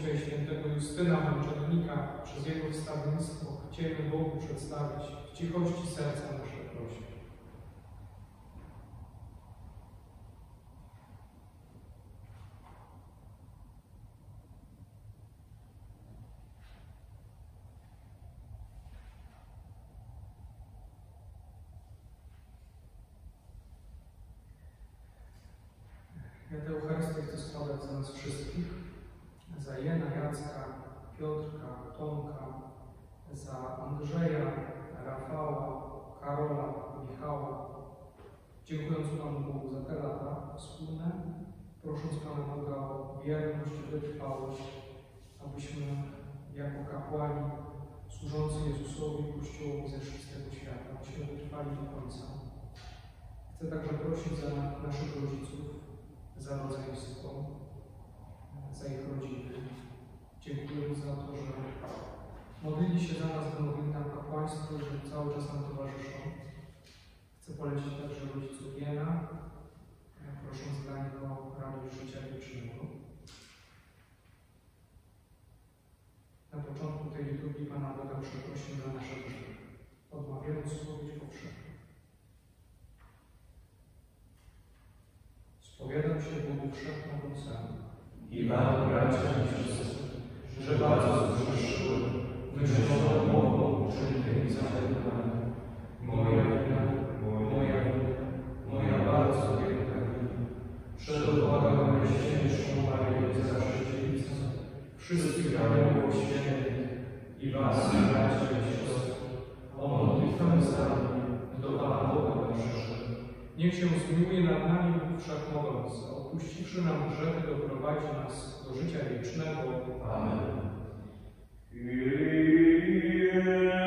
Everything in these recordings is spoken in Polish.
dzisiaj świętego Justyna Męczennika. Przez jego wstawiennictwo chcemy Bogu przedstawić w cichości serca nasze prośby. Ja tę Eucharystię chcę składać za nas wszystkich, za Jena, Jacka, Piotrka, Tomka, za Andrzeja, Rafała, Karola, Michała. Dziękując Panu Bogu za te lata wspólne, prosząc Pana Boga o wierność i wytrwałość, abyśmy jako kapłani służący Jezusowi i Kościołowi zeszli z tego świata, abyśmy wytrwali do końca. Chcę także prosić za naszych rodziców, za rodzeństwo, za ich rodziny. Dziękuję za to, że modlili się za nas w modlitwach kapłaństwo, że cały czas nam towarzyszą. Chcę polecić także rodziców Jena, prosząc dla niego radość życia wiecznego. Na początku tej liturgii Pana Boga przeprosimy za nasze grzechy, odmawiając spowiedź powszechną. Spowiadam się Bogu Wszechmogącemu I Wam, bracia i siostry, że bardzo zgrzeszyłem, myślą, mogą, zachętami. Moja wina, moja Przedobłagam Najświętszą Marię zawsze dziewicę, wszystkich aniołów świętych i Was, bracia i siostry, o modlitwę za mnie do Pana Boga naszego. Niech się zmiłuje nad nami Bóg Wszechmogący, odpuściwszy nam grzechy, doprowadzi nas do życia wiecznego. Amen. Módlmy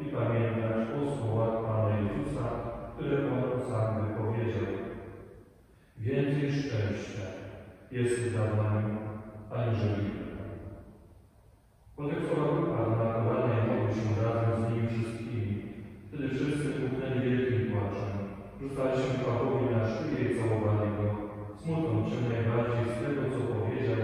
i pamiętać o słowach Pana Jezusa, które On sam wypowiedział. Więcej szczęścia jest za nami, aniżeli Podeksłowałby Pan na kolana i się razem z nimi wszystkimi. Wtedy wszyscy buchnęli wielkim płaczem, rzucali się Pawłowi na szyję i całowali go, smucą się najbardziej z tego, co powiedział,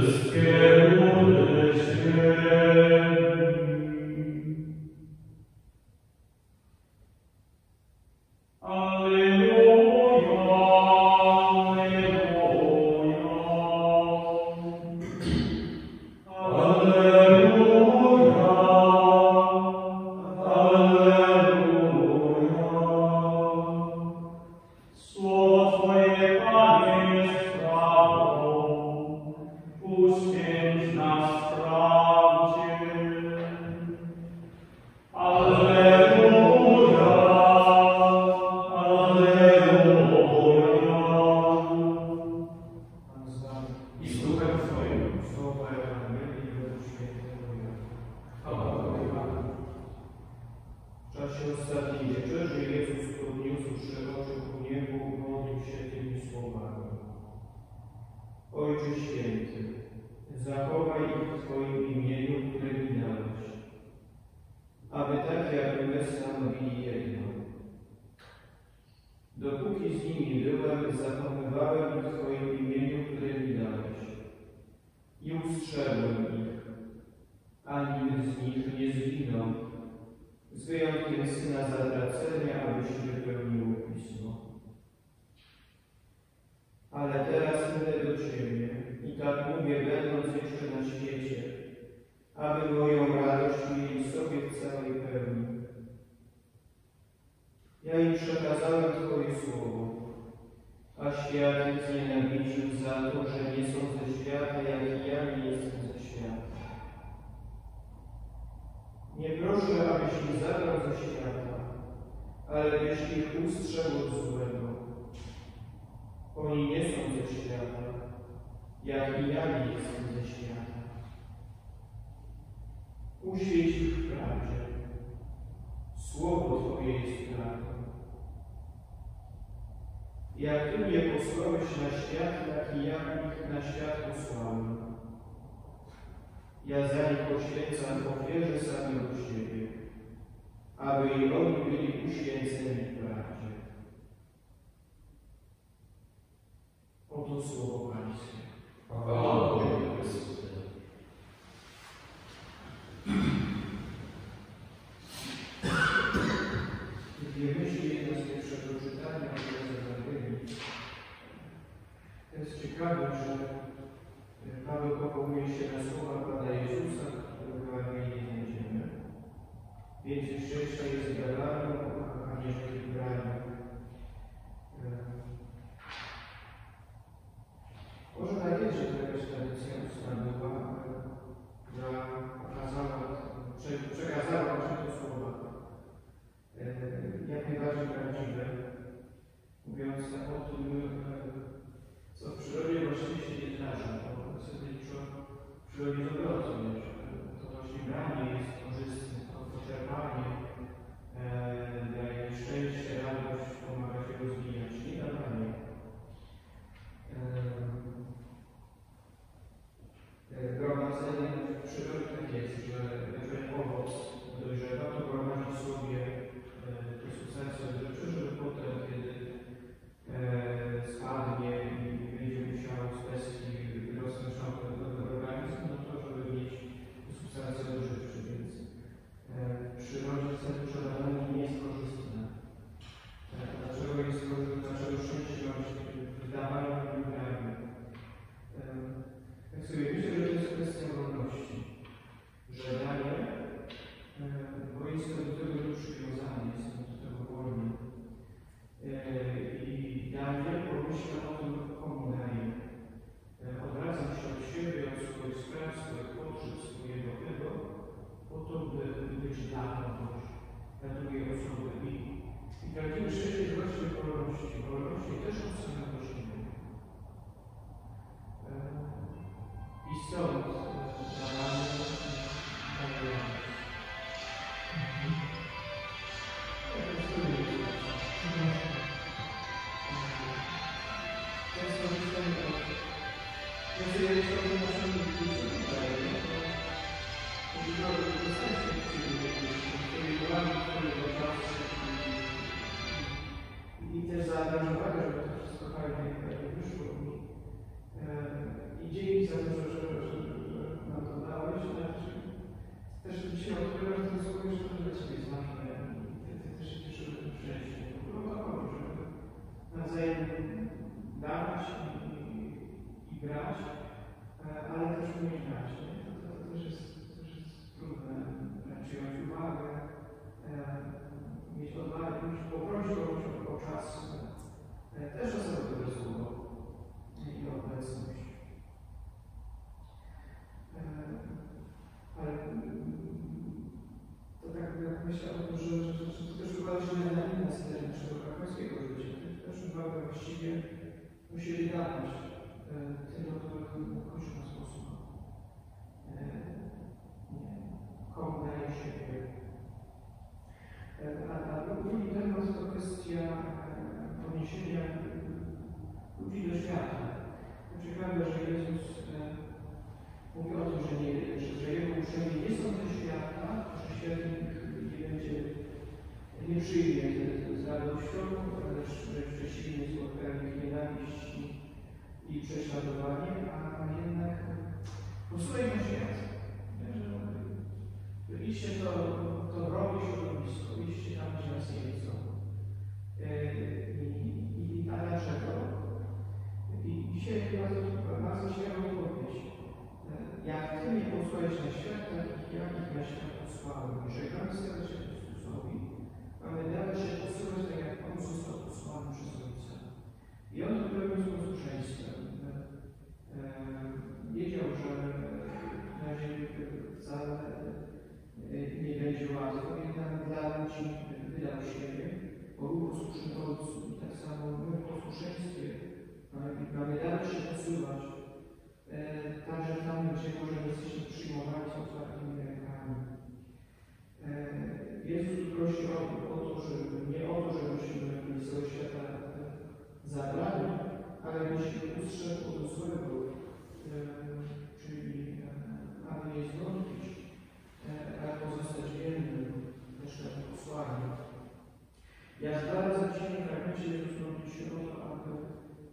the Spirit. aby moją radość mieli sobie w całej pełni. Ja im przekazałem Twoje słowo, a świat ich znienawidził za to, że nie są ze świata, jak i ja nie jestem ze świata. Nie proszę, abyś ich zabrał ze świata, ale byś ich ustrzegł od złego. Oni nie są ze świata, jak i ja nie jestem ze świata uświeć ich w prawdzie. Słowo Twoje jest prawdą. Jak Ty mnie posłałeś na świat, tak i ja ich na świat posłałem. Ja za nich poświęcam ofierze samego siebie, aby i oni byli uświęceni w prawdzie. Oto słowo Pańskie. Amen. Dwie myśli jedno z pierwszego z To jest ciekawe, że e, Paweł powołuje się na słowa Pana Jezusa, którego imię nie. Więcej szczęścia jest a aniżeli Branią. Boże daje, że to jest tradycja ustanowa e, dla нарушить, я же все это Ja dzisiejszym fragmencie Jezus modli się o to, aby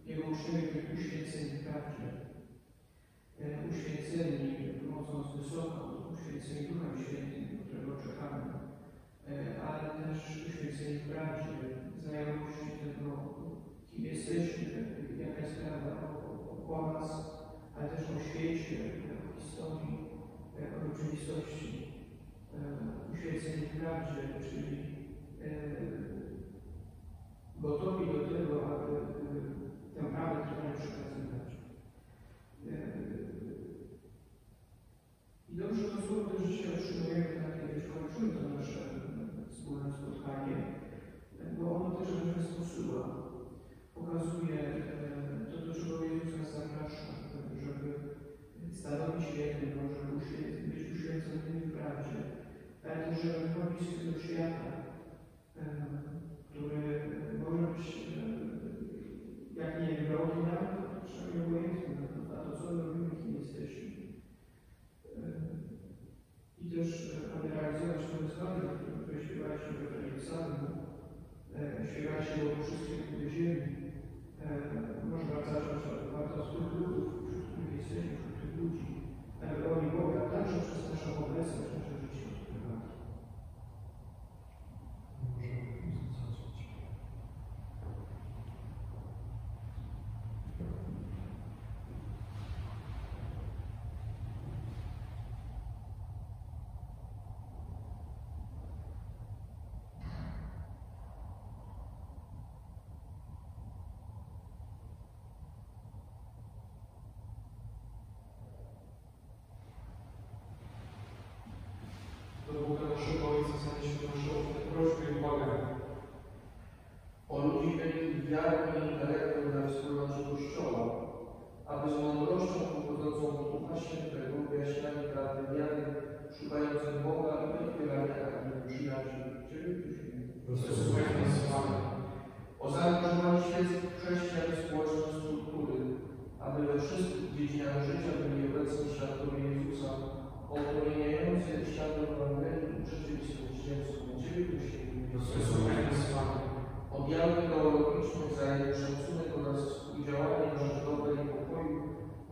Jego uczniowie byli uświęceni prawdzie. Uświęceni pomocą z wysoko, uświęceni Duchem Świętym, którego czekamy, E, ale też uświęceni prawdzie, znajomości tego, kim jesteśmy, jaka jest prawda o, o, nas, ale też o świecie, o historii, e, o rzeczywistości. E, Uświęceni prawdzie, czyli gotowi do tego, aby e, tę prawdę trochę przekazywać. E, I dobrze to słowo też dzisiaj otrzymujemy, tak kiedyś kończymy to nasze wspólne spotkanie, bo ono też nas posyła. Pokazuje e, to, do czego Jezus nas zaprasza, żeby stanowić żeby uświę- być uświęconymi w prawdzie, ale też, żeby wychodzić z tego świata, który może być e, jak nie wrogi nawet, to przynajmniej obojętny na to, to, co robimy, kim jesteśmy. E, I też, e, aby realizować te wyzwania, które śpiewaliśmy w Ewangelii Psalmu, śpiewaliśmy o wszystkich ludzie ziemi. Można zacząć od bardzo od tych ludów, wśród których jesteśmy, wśród tych ludzi, aby oni Boga także przez naszą obecność, nasze życie odkrywali. Do Boga naszego Ojca nasze ofte prośby i błagania. O ludzi wiarą i intelektem dla wspólnoty Kościoła, aby z mądrością pochodzącą od Ducha Świętego wyjaśniali prawdy wiary, szukającym Boga i odkrywali takich przyjaciół. Ciebie Wysłuchaj nas, Panie. O zaangażowaniu świeckich chrześcijan w społeczne struktury, aby we wszystkich dziedzinach życia byli obecni świadkowie Jezusa, opełniający światło Ewangelii i rzeczywistość ziemską. Ciebie prosimy. Wysłuchaj nas, Panie. Oddziały teologicznych zajęły szacunek oraz współdziałanie na rzecz dobra i pokoju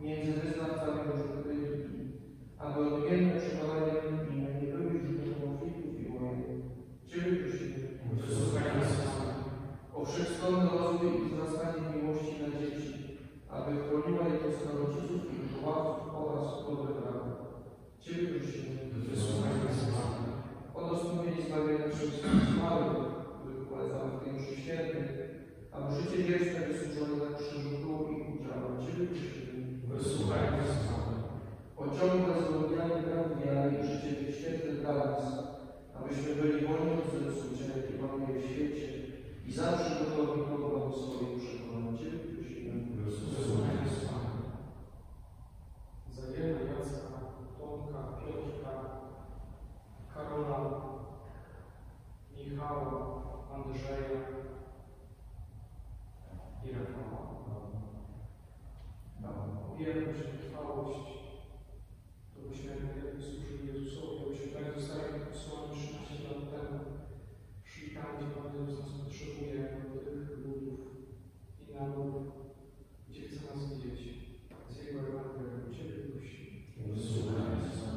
między wyznawcami różnych religii, aby odmienne przekonania religijne nie były źródłem konfliktów i wojen. Ciebie prosimy. Wysłuchaj nas, Panie. O wszechstronny rozwój i wzrastanie miłości na dzieci, aby chroniła jednostkę rodziców i wychowawców oraz dobre prawo. Ciebie prosimy. Wysłuchaj nas, Panie. O dostąpienie zbawienia wszystkich zmarłych, których polecamy w tym mszy świętej, aby życie wieczne wysłużone na krzyżu było ich udziałem. Ciebie prosimy. Wysłuchaj nas, Panie. O ciągłe zdobywanie praw wiary i życie święte dla nas, abyśmy byli wolni od zepsucia, jakie panuje w świecie i zawsze gotowi podobać swoje przekonania. Ciebie prosimy. Wysłuchaj nas, Panie. Za Jana, Jacka, Tomka, Piotrka, Karola, Michała, Andrzeja i Rafała Pana. Wierność, trwałość to poświęcenie służy Jezusowi, bo się tak zostaje posłany 13 lat temu. Szli tam, gdzie nas potrzebuje, tych ludów i narodów, gdzie chce nas widzieć. Z Jego Ewangelią Ciebie prosimy. Jezus,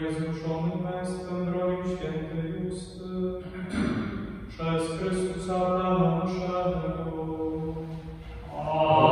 niezruszonym męstwem drogi świętej usty, przez Chrystusa Adama naszego. Amen.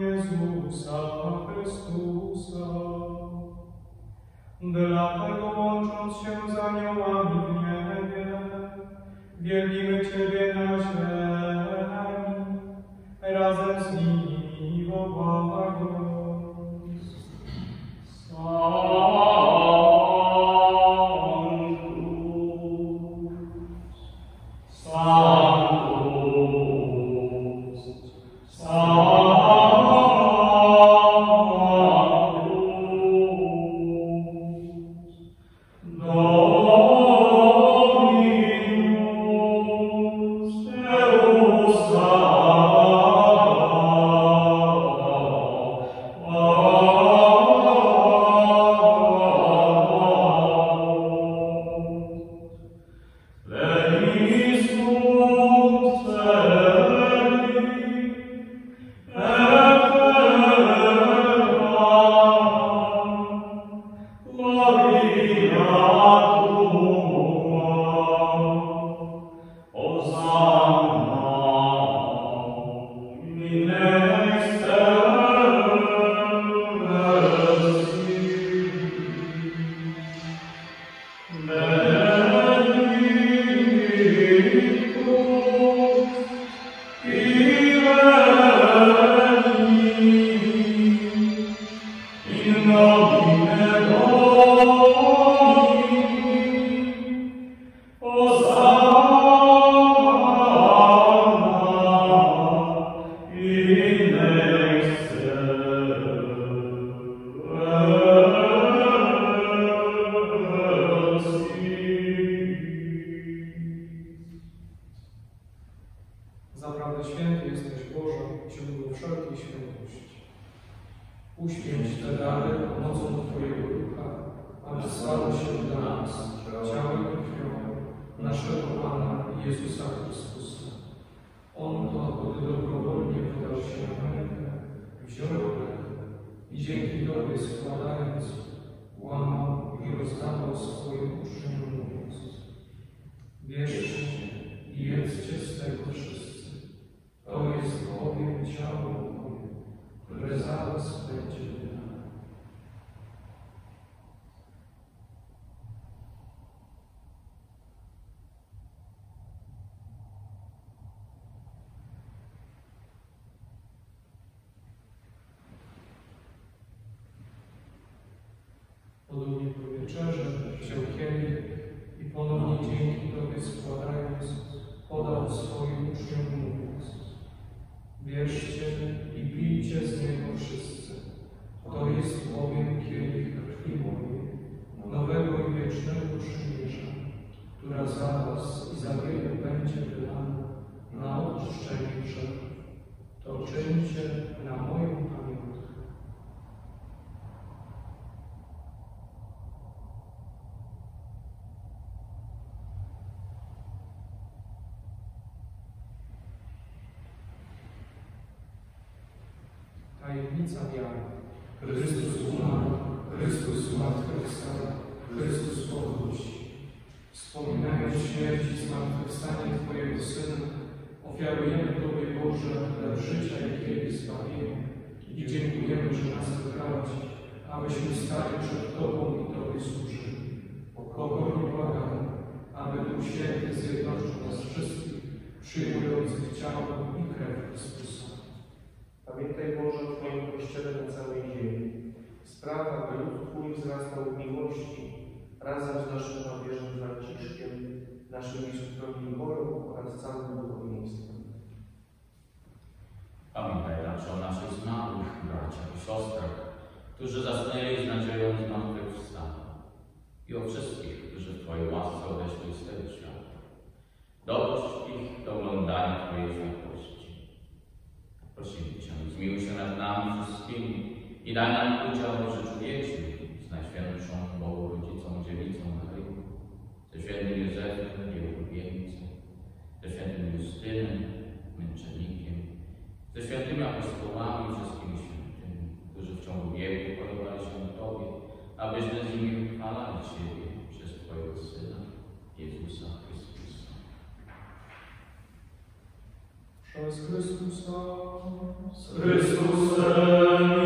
Jezusa Chrystusa. Dlatego łącząc się z aniołami w niebie, wielbimy Ciebie na ziemi, razem z nimi. Swoim uczniom mówiąc Wierzcie i pijcie z niego wszyscy. To jest bowiem kielich krwi mojej, nowego i wiecznego przymierza, która za Was i za wielu będzie wydana na odpuszczenie grzechów. To czyńcie na moją i krew Chrystusa. Pamiętaj Boże o Twoim Kościele na całej ziemi. Spraw, aby lud Twój wzrastał w miłości razem z naszym papieżem Franciszkiem, naszym biskupem Igorem oraz całym duchowieństwem. Pamiętaj raczej o naszych zmarłych braciach i siostrach, którzy zasnęli z nadzieją zmartwychwstania i o wszystkich, którzy w Twojej łasce odeszli z tego świata. Dopuść ich do oglądania Twojej światłości. Prosimy Cię, zmiłuj się nad nami wszystkimi i daj nam udział w życiu wiecznym z Najświętszą Bogu Rodzicą Dziewicą Maryją, ze świętym Józefem, ulubieńcem, ze świętym Justynem, męczennikiem, ze świętymi apostołami i wszystkimi świętymi, którzy w ciągu wieku podobali się Tobie, abyśmy z nimi chwalali Ciebie przez Twojego Syna, Jezusa Chrystusa. Przez Chrystusa. Z Chrystusem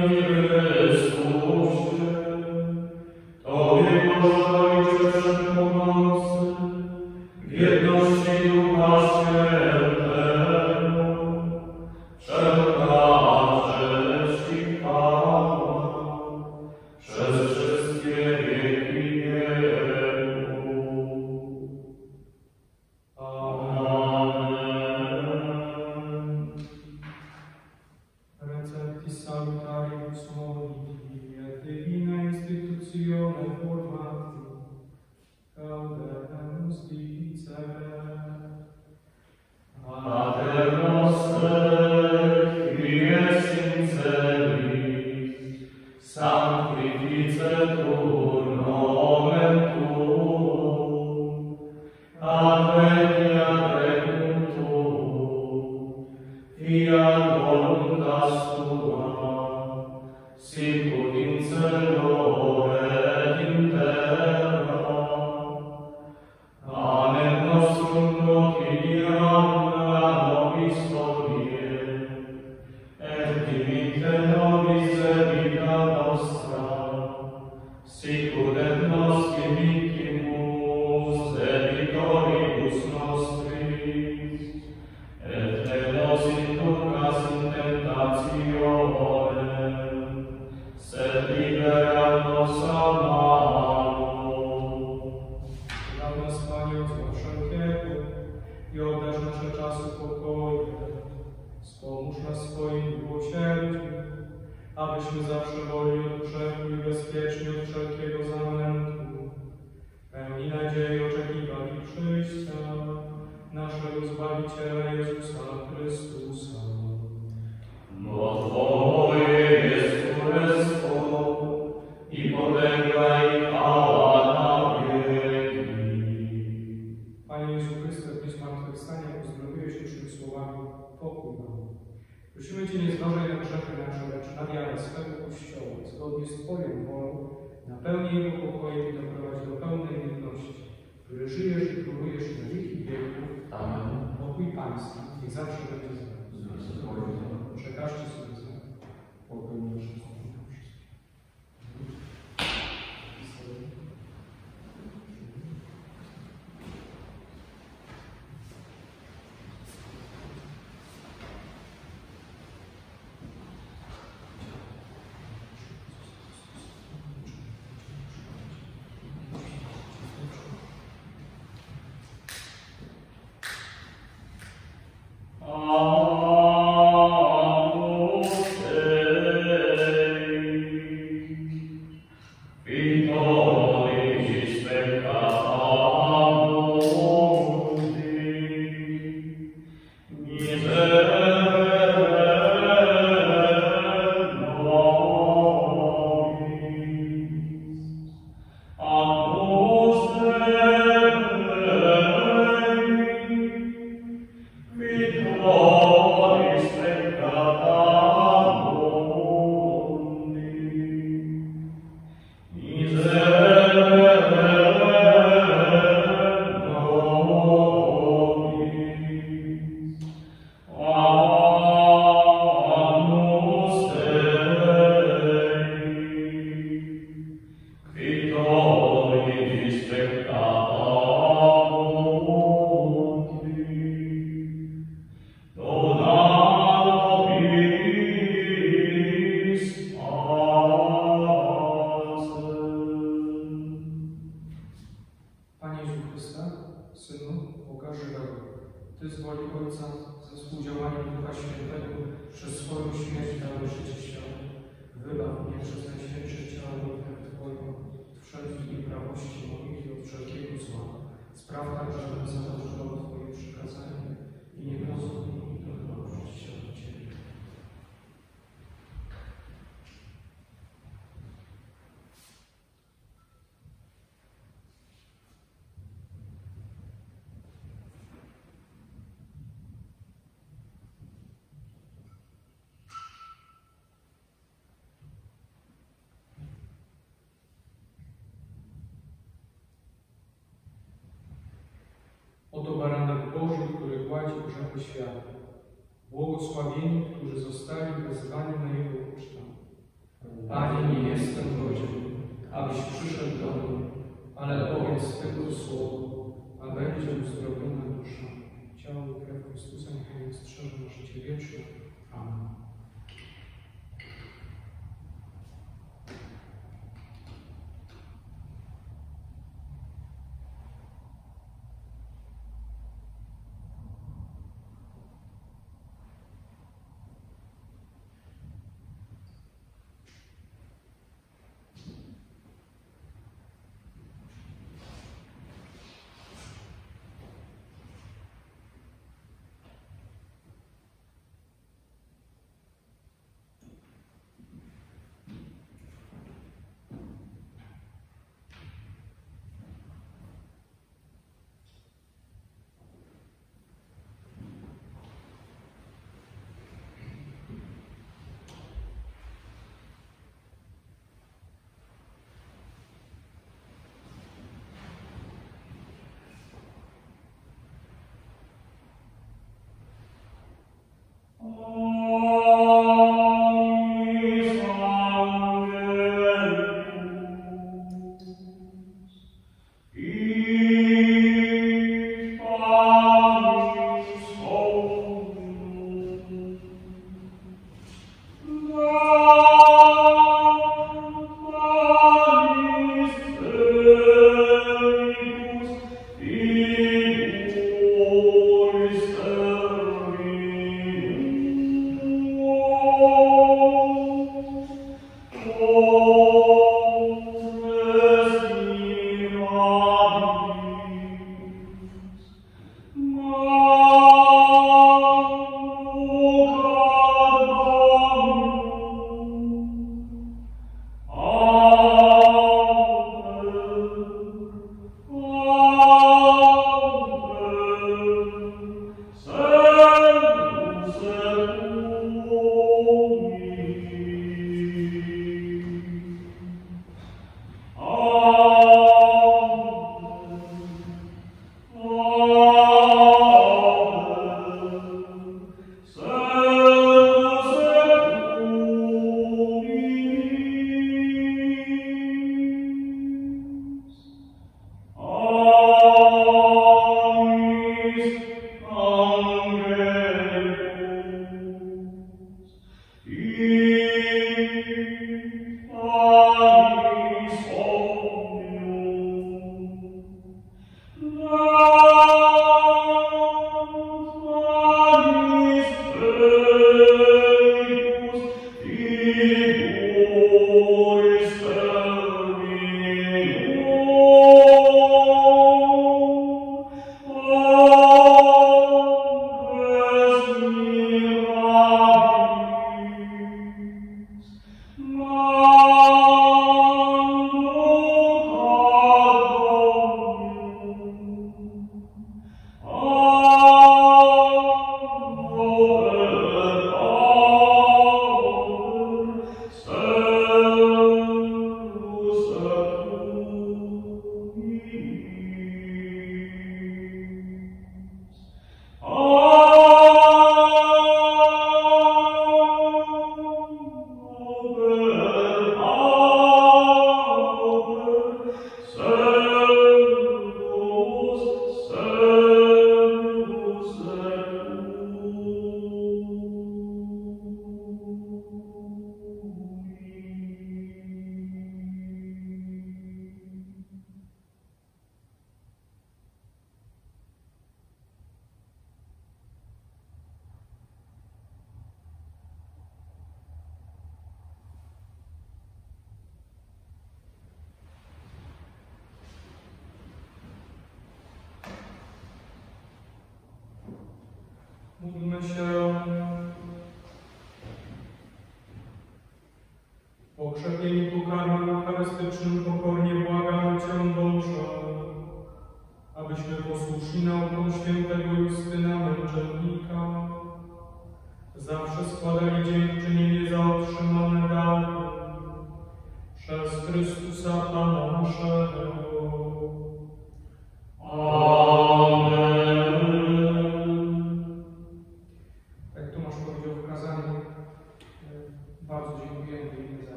zawsze składali dziękczynienie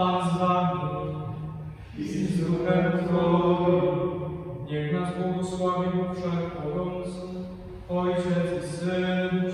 Pan z Wami i z duchem Twoim. Niech nas błogosławi wszechmogący, Ojciec i Syn,